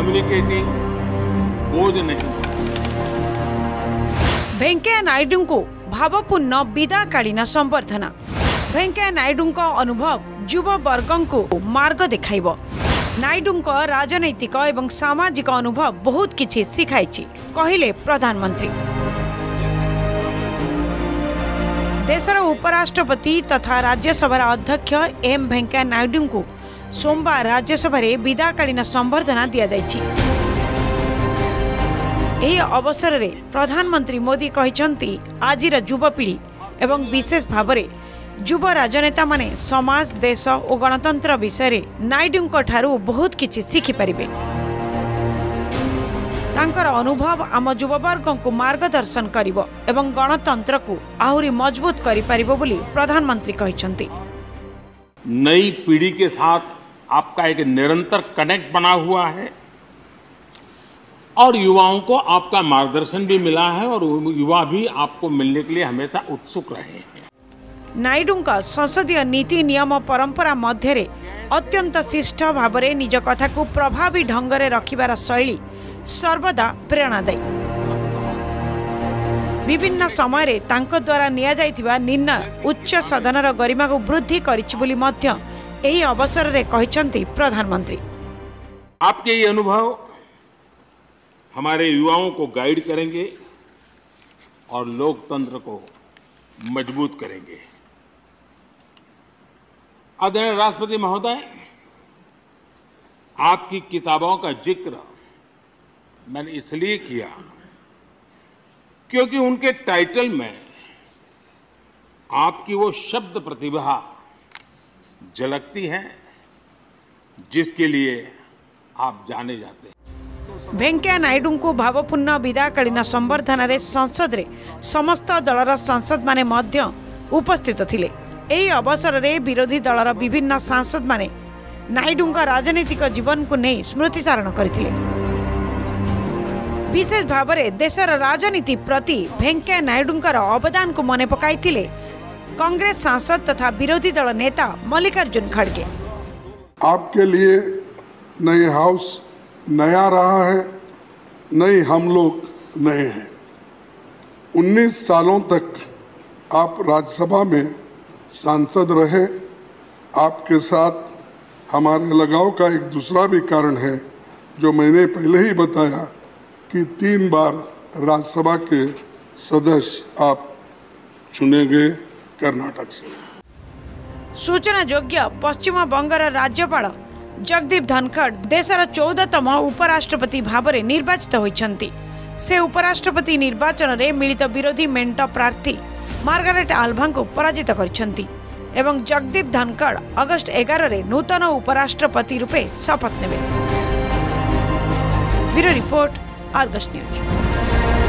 Communicating बोझ नहीं ଭେଙ୍କୟା ନାଇଡୁଙ୍କୁ ଭାବପୂର୍ଣ୍ଣ ବିଦାକାଳୀନ ସମ୍ବର୍ଦ୍ଧନା ଭେଙ୍କୟା ନାଇଡୁଙ୍କ ଅନୁଭବ ଯୁବବର୍ଗଙ୍କୁ ମାର୍ଗ ଦେଖାଇବ ନାଇଡୁଙ୍କ ରାଜନୈତିକ ଏବଂ ସାମାଜିକ ଅନୁଭବ ବହୁତ କିଛି ଶିଖାଇଛି କହିଲେ ପ୍ରଧାନମନ୍ତ୍ରୀ ଦେଶର ଉପରାଷ୍ଟ୍ରପତି ତଥା ରାଜ୍ୟସଭାର ଅଧ୍ୟକ୍ଷ ଏମ୍ ଭେଙ୍କୟା ନାଇଡୁଙ୍କୁ ସୋମବାର ରାଜ୍ୟସଭାରେ ବିଦାକାଳୀନ ସମ୍ବର୍ଦ୍ଧନା ଦିଆଯାଇଛି ଏହି ଅବସରରେ ପ୍ରଧାନମନ୍ତ୍ରୀ ମୋଦି କହିଛନ୍ତି ଆଜିର ଯୁବପିଢ଼ି ଏବଂ ବିଶେଷ ଭାବରେ ଯୁବ ରାଜନେତାମାନେ ସମାଜ ଦେଶ ଓ ଗଣତନ୍ତ୍ର ବିଷୟରେ ନାଇଡୁଙ୍କ ଠାରୁ ବହୁତ କିଛି ଶିଖିପାରିବେ ତାଙ୍କର ଅନୁଭବ ଆମ ଯୁବବର୍ଗଙ୍କୁ ମାର୍ଗଦର୍ଶନ କରିବ ଏବଂ ଗଣତନ୍ତ୍ରକୁ ଆହୁରି ମଜବୁତ କରିପାରିବ ବୋଲି ପ୍ରଧାନମନ୍ତ୍ରୀ କହିଛନ୍ତି नई पीढ़ी के साथ आपका एक निरंतर कनेक्ट बना हुआ है और युवाओं को आपका मार्गदर्शन भी मिला है और युवा भी आपको मिलने के लिए हमेशा उत्सुक रहे हैं ନାଇଡୁଙ୍କ ସଂସଦୀୟ ନୀତି ନିୟମ ପରମ୍ପରା ମଧ୍ୟରେ ଅତ୍ୟନ୍ତ ଶିଷ୍ଟ ଭାବରେ ନିଜ କଥାକୁ ପ୍ରଭାବୀ ଢଙ୍ଗରେ ରଖିବାର ଶୈଳୀ ସର୍ବଦା ପ୍ରେରଣାଦାୟୀ ବିଭିନ୍ନ ସମୟରେ ତାଙ୍କ ଦ୍ୱାରା ନିଆଯାଇଥିବା ନିର୍ଣ୍ଣୟ ଉଚ୍ଚ ସଦନର ଗରିମାକୁ ବୃଦ୍ଧି କରିଛି ବୋଲି ମଧ୍ୟ ଏହି ଅବସରରେ କହିଛନ୍ତି ପ୍ରଧାନମନ୍ତ୍ରୀ आपके ये अनुभव हमारे युवाओं को गाइड करेंगे और लोकतंत्र को मजबूत करेंगे आदरणीय राष्ट्रपति महोदय आपकी किताबों का जिक्र मैंने इसलिए किया क्योंकि उनके टाइटल में आपकी वो शब्द प्रतिभा झलकती है जिसके लिए आप जाने जाते हैं ଭେଙ୍କୟା ନାଇଡୁଙ୍କୁ ଭାବପୂର୍ଣ୍ଣ ବିଦାୟକାଳୀନ ସମ୍ବର୍ଦ୍ଧନାରେ ସଂସଦରେ ସମସ୍ତ ଦଳର ସାଂସଦମାନେ ମଧ୍ୟ ଉପସ୍ଥିତ ଥିଲେ ଏହି ଅବସରରେ ବିରୋଧୀ ଦଳର ବିଭିନ୍ନ ସାଂସଦମାନେ ନାଇଡୁଙ୍କ ରାଜନୈତିକ ଜୀବନକୁ ନେଇ ସ୍ମୃତିଚାରଣ କରିଥିଲେ ବିଶେଷ ଭାବରେ ଦେଶର ରାଜନୀତି ପ୍ରତି ଭେଙ୍କୟା ନାଇଡୁଙ୍କର ଅବଦାନକୁ ମନେ ପକାଇଥିଲେ कांग्रेस सांसद तथा विरोधी दल नेता मल्लिकार्जुन खड़गे। आपके लिए नए हाउस नया रहा है नहीं हम लोग नए हैं। 19 सालों तक आप राज्यसभा में सांसद रहे, आपके साथ हमारे लगाव का एक दूसरा भी कारण है, जो मैंने पहले ही बताया कि तीन बार राज्यसभा के सदस्य आप चुने गए। कर्नाटक से ସୂଚନା ଯୋଗ୍ୟ ପଶ୍ଚିମବଙ୍ଗର ରାଜ୍ୟପାଳ ଜଗଦୀପ ଧନଖଡ଼ ଦେଶର ଚଉଦତମ ଉପରାଷ୍ଟ୍ରପତି ଭାବରେ ନିର୍ବାଚିତ ହୋଇଛନ୍ତି ସେ ଉପରାଷ୍ଟ୍ରପତି ନିର୍ବାଚନରେ ମିଳିତ ବିରୋଧୀ ମେଣ୍ଟ ପ୍ରାର୍ଥୀ ମାର୍ଗାରେଟ୍ ଆଲଭାଙ୍କୁ ପରାଜିତ କରିଛନ୍ତି ଏବଂ ଜଗଦୀପ ଧନଖଡ଼ ଅଗଷ୍ଟ ଏଗାରରେ ନୂତନ ଉପରାଷ୍ଟ୍ରପତି ରୂପେ ଶପଥ ନେବେ ବ୍ୟୁରୋ ରିପୋର୍ଟ ଆର୍ଗସ୍ ନ୍ୟୁଜ୍